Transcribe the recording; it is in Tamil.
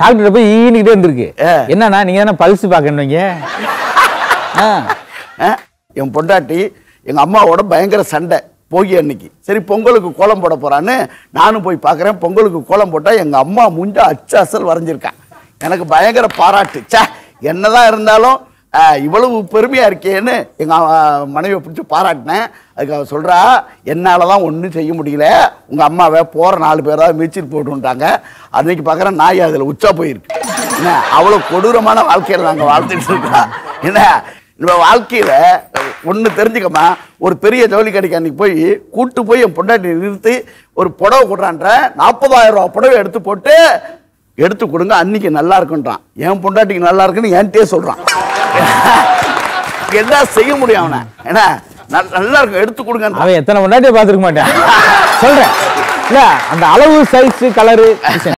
டாக்டர் போய் ஈனிக்கிட்டே இருந்திருக்கு. ஆ. என்னண்ணா நீங்க தானே பல்ஸ் பார்க்கணுங்க என் பொண்டாட்டி எங்க அம்மாவோட பயங்கர சண்டை போகி அன்னைக்கு. சரி பொங்கலுக்கு கோலம் போட போறான்னு நானும் போய் பார்க்குறேன். பொங்கலுக்கு கோலம் போட்டா எங்க அம்மா முஞ்ச அச்சு அசல் வரைஞ்சிருக்கான் எனக்கு பயங்கர பாராட்டு. ச்சே என்னதான் இருந்தாலும் இவ்வளவு பெருமையாக இருக்கேன்னு எங்கள் மனைவியை பிடிச்சி பாராட்டினேன். அதுக்கு அவர் சொல்கிறா என்னால் தான் ஒன்றும் செய்ய முடியல. உங்கள் அம்மாவை போகிற நாலு பேராவது மிதிச்சிட்டு போட்டுட்டாங்க. அன்றைக்கி பார்க்குறேன் நாய் அதில் உச்சா போயிருக்கு. என்ன அவ்வளோ கொடூரமான வாழ்க்கையில் நாங்கள் வாழ்த்துட்டு இருக்கோம். என்ன நம்ம வாழ்க்கையில் ஒன்று தெரிஞ்சுக்கமா ஒரு பெரிய ஜவுளி கடைக்கு அன்றைக்கி போய் கூட்டு போய் என் பொண்டாட்டி நிறுத்தி ஒரு புடவை கொடுறான்ற நாற்பதாயிரம் ரூபா புடவை எடுத்து போட்டு எடுத்து கொடுங்க அன்னைக்கு நல்லா இருக்குன்றான். என் பொண்டாட்டிக்கு நல்லா இருக்குன்னு என்கிட்டயே சொல்கிறான் என்ன செய்ய முடியும் அவனை? ஏன்னா நல்- நல்லா இருக்கும். எடுத்து கொடுங்க. அவன் எத்தனை முன்னாடியே பார்த்துருக்க மாட்டான். சொல்றேன். இல்ல அந்த அளவு சைஸ் கலரு